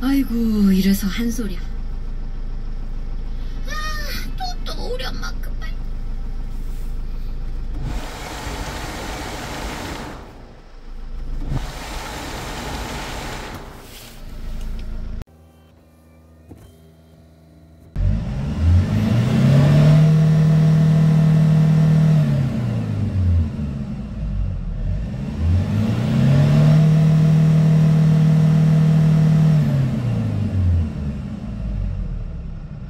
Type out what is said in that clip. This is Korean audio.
아이고 이래서 한 소리야.